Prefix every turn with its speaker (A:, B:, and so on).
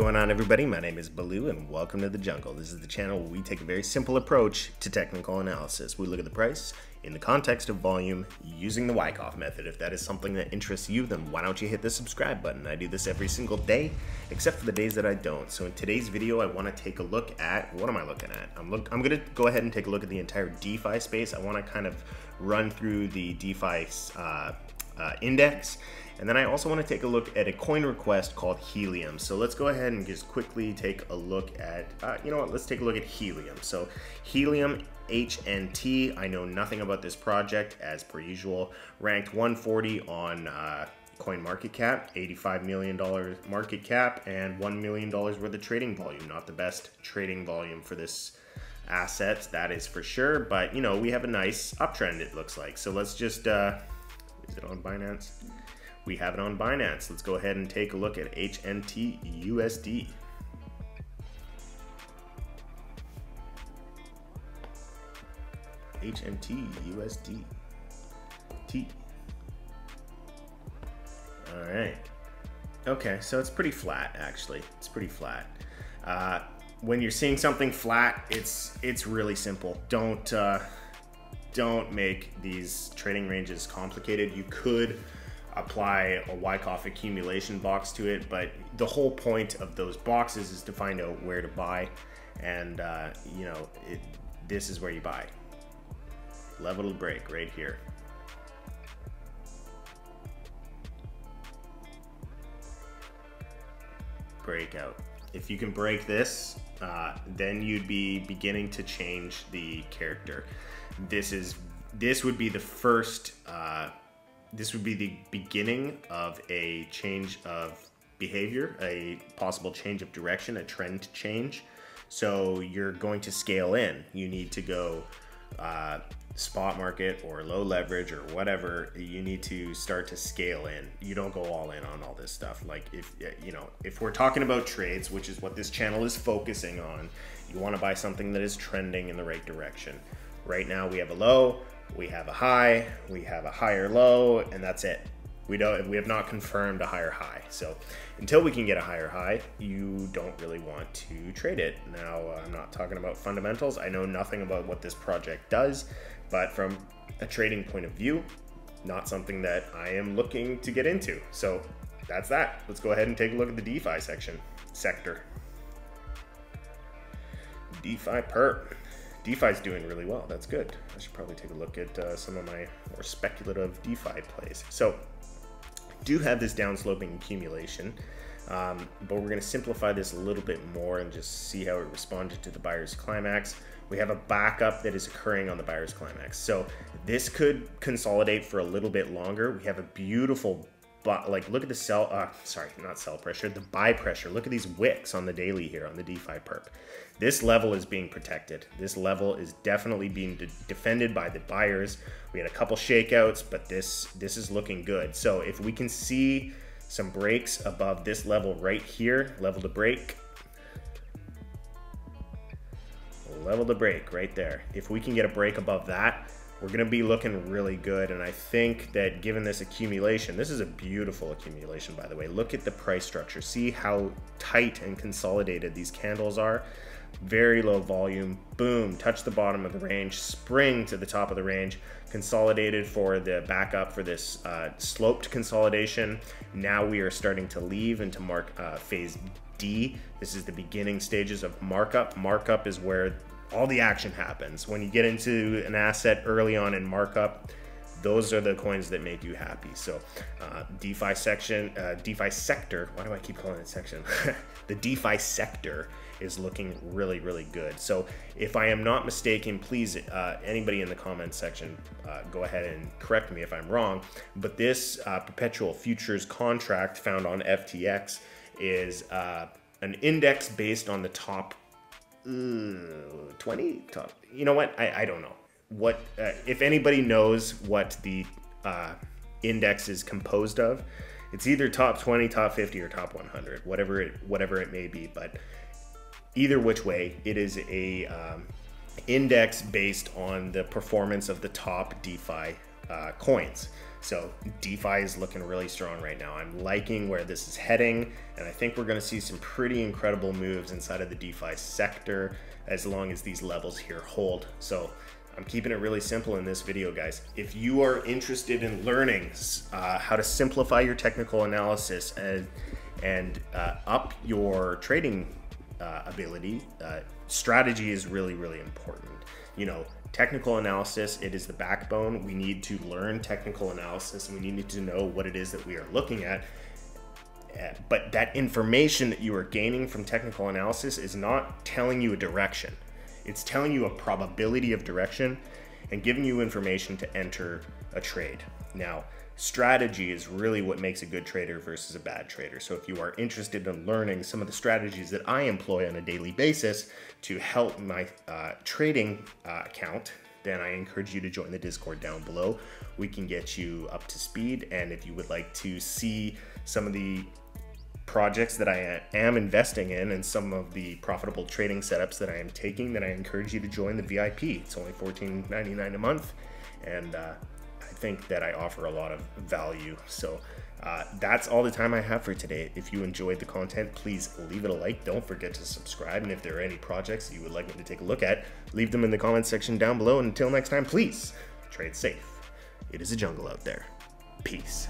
A: going on, everybody? My name is Baloo, and welcome to the jungle. This is the channel where we take a very simple approach to technical analysis. We look at the price in the context of volume using the Wyckoff method. If that is something that interests you, then why don't you hit the subscribe button? I do this every single day, except for the days that I don't. So in today's video, I want to take a look at what am I looking at? I'm look. I'm going to go ahead and take a look at the entire DeFi space. I want to kind of run through the DeFi uh, uh, index and then I also want to take a look at a coin request called Helium. So let's go ahead and just quickly take a look at, uh, you know what, let's take a look at Helium. So Helium HNT, I know nothing about this project as per usual, ranked 140 on uh, coin market cap, $85 million market cap, and $1 million worth of trading volume. Not the best trading volume for this asset, that is for sure, but you know, we have a nice uptrend it looks like. So let's just, uh, is it on Binance? we have it on Binance. Let's go ahead and take a look at HNT USD. HNT USD T. All right. Okay, so it's pretty flat actually. It's pretty flat. Uh, when you're seeing something flat, it's it's really simple. Don't uh, don't make these trading ranges complicated. You could apply a Wyckoff accumulation box to it, but the whole point of those boxes is to find out where to buy, and uh, you know, it, this is where you buy. Level break right here. Breakout. If you can break this, uh, then you'd be beginning to change the character. This is this would be the first uh, this would be the beginning of a change of behavior, a possible change of direction, a trend change. So you're going to scale in. You need to go uh, spot market or low leverage or whatever. You need to start to scale in. You don't go all in on all this stuff. Like if you know, if we're talking about trades, which is what this channel is focusing on, you want to buy something that is trending in the right direction. Right now we have a low we have a high, we have a higher low, and that's it. We don't we have not confirmed a higher high. So until we can get a higher high, you don't really want to trade it. Now, uh, I'm not talking about fundamentals. I know nothing about what this project does, but from a trading point of view, not something that I am looking to get into. So that's that. Let's go ahead and take a look at the DeFi section sector. DeFi perp. DeFi's doing really well. That's good. I should probably take a look at uh, some of my more speculative DeFi plays. So, do have this downsloping accumulation, um, but we're going to simplify this a little bit more and just see how it responded to the buyer's climax. We have a backup that is occurring on the buyer's climax. So this could consolidate for a little bit longer. We have a beautiful but like look at the sell uh, sorry not sell pressure the buy pressure. Look at these wicks on the daily here on the defi perp this level is being protected. This level is definitely being de defended by the buyers. We had a couple shakeouts but this this is looking good. So if we can see some breaks above this level right here level to break. Level to break right there. If we can get a break above that we're going to be looking really good. And I think that given this accumulation, this is a beautiful accumulation, by the way. Look at the price structure. See how tight and consolidated these candles are. Very low volume. Boom, touch the bottom of the range, spring to the top of the range, consolidated for the backup for this uh, sloped consolidation. Now we are starting to leave into mark uh, phase D. This is the beginning stages of markup. Markup is where all the action happens. When you get into an asset early on in markup, those are the coins that make you happy. So, uh, DeFi section, uh, DeFi sector. Why do I keep calling it section? the DeFi sector is looking really, really good. So, if I am not mistaken, please, uh, anybody in the comments section, uh, go ahead and correct me if I'm wrong. But this uh, perpetual futures contract found on FTX is uh, an index based on the top 20 top you know what? I, I don't know. What uh, if anybody knows what the uh, index is composed of it's either top 20 top 50 or top 100 whatever it whatever it may be but either which way it is a um, index based on the performance of the top defi uh, coins So DeFi is looking really strong right now. I'm liking where this is heading, and I think we're going to see some pretty incredible moves inside of the DeFi sector as long as these levels here hold. So I'm keeping it really simple in this video, guys. If you are interested in learning uh, how to simplify your technical analysis and, and uh, up your trading uh, ability, uh, strategy is really, really important. You know, technical analysis, it is the backbone. We need to learn technical analysis and we need to know what it is that we are looking at. Uh, but that information that you are gaining from technical analysis is not telling you a direction. It's telling you a probability of direction and giving you information to enter a trade. Now, strategy is really what makes a good trader versus a bad trader. So if you are interested in learning some of the strategies that I employ on a daily basis to help my uh, trading uh, account, then I encourage you to join the Discord down below. We can get you up to speed. And if you would like to see some of the projects that I am investing in and some of the profitable trading setups that I am taking, then I encourage you to join the VIP. It's only $14.99 a month. And uh, think that I offer a lot of value. So uh, that's all the time I have for today. If you enjoyed the content, please leave it a like. Don't forget to subscribe. And if there are any projects you would like me to take a look at, leave them in the comments section down below. And until next time, please trade safe. It is a jungle out there. Peace.